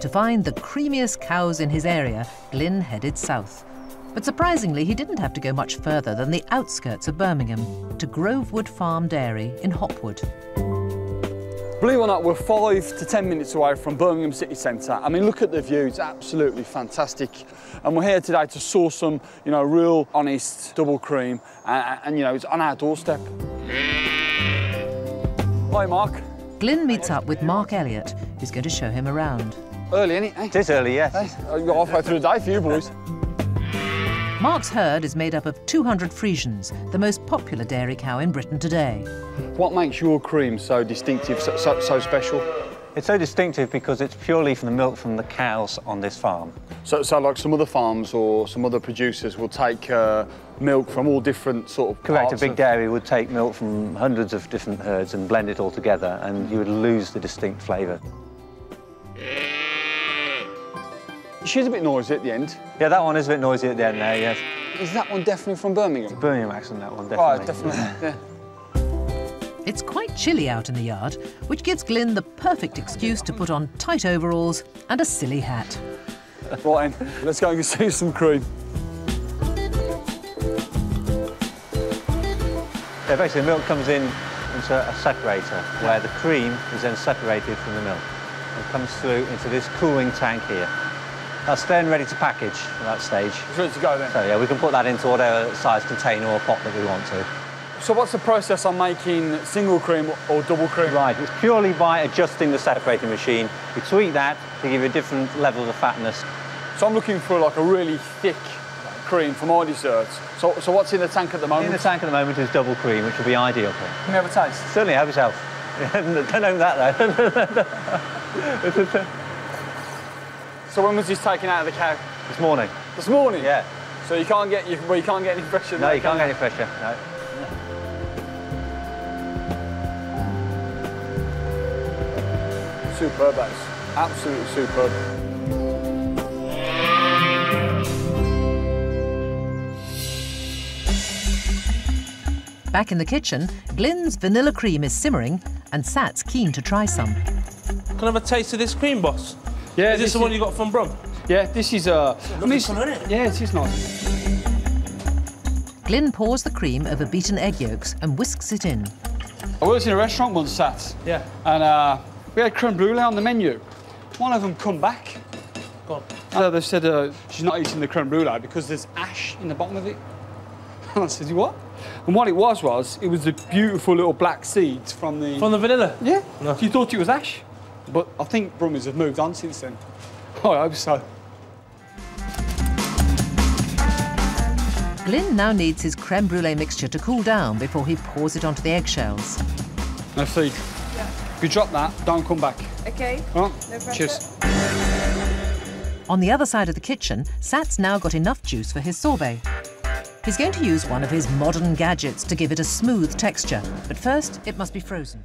To find the creamiest cows in his area, Glynn headed south. But surprisingly, he didn't have to go much further than the outskirts of Birmingham to Grovewood Farm Dairy in Hopwood. Believe it or not, we're five to 10 minutes away from Birmingham city centre. I mean, look at the view, it's absolutely fantastic. And we're here today to source some, you know, real honest double cream. And, and you know, it's on our doorstep. Hi, Mark. Glynn meets up with Mark Elliott, who's going to show him around. Early, ain't it? It is early, yes. Hey, I've got halfway through the day for you boys. Mark's herd is made up of 200 Friesians, the most popular dairy cow in Britain today. What makes your cream so distinctive, so, so, so special? It's so distinctive because it's purely from the milk from the cows on this farm. So, so like some other farms or some other producers will take uh, milk from all different sort of Correct, a big of- dairy would take milk from hundreds of different herds and blend it all together and you would lose the distinct flavour. She's a bit noisy at the end. Yeah, that one is a bit noisy at the end there, yes. Is that one definitely from Birmingham? Birmingham accent, that one, Right, definitely. definitely. yeah. It's quite chilly out in the yard, which gives Glynn the perfect excuse to put on tight overalls and a silly hat. Right, then, let's go and see some cream. Yeah, basically, the milk comes in into a separator where the cream is then separated from the milk and comes through into this cooling tank here. That's then ready to package at that stage. It's ready to go then. So, yeah, we can put that into whatever size container or pot that we want to. So what's the process on making single cream or double cream? Right, it's purely by adjusting the separating machine. We tweak that to give you a different level of fatness. So I'm looking for like a really thick cream for my desserts. So, so what's in the tank at the moment? In the tank at the moment is double cream, which will be ideal for. Can we have a taste? Certainly, have yourself. Don't own that, though. So when was this taken out of the cow? this morning. This morning? Yeah. So you can't get you, well, you can't get any pressure. No, that, you can't get any pressure. No. Superb, that is. Absolutely superb. Back in the kitchen, Glynn's vanilla cream is simmering and Sat's keen to try some. Can I have a taste of this cream, boss? Yeah, Is this, the one you got from Brum? Yeah, this is uh. I mean, it's- colour, innit? Yeah, it is nice. Glynn pours the cream over beaten egg yolks and whisks it in. I worked in a restaurant once, Sat. Yeah. And uh, we had creme brulee on the menu. One of them come back. Go on. Uh, they said uh, she's not eating the creme brulee because there's ash in the bottom of it. And I said, "You what?" And what it was was it was the beautiful little black seeds from the. From the vanilla? yeah. No. You thought it was ash, but I think Brummers have moved on since then. I hope so. Glynn now needs his creme brulee mixture to cool down before he pours it onto the eggshells. No feed. If you drop that, don't come back. Okay. All right? No pressure. Cheers. On the other side of the kitchen, Sat's now got enough juice for his sorbet. He's going to use one of his modern gadgets to give it a smooth texture, but first it must be frozen.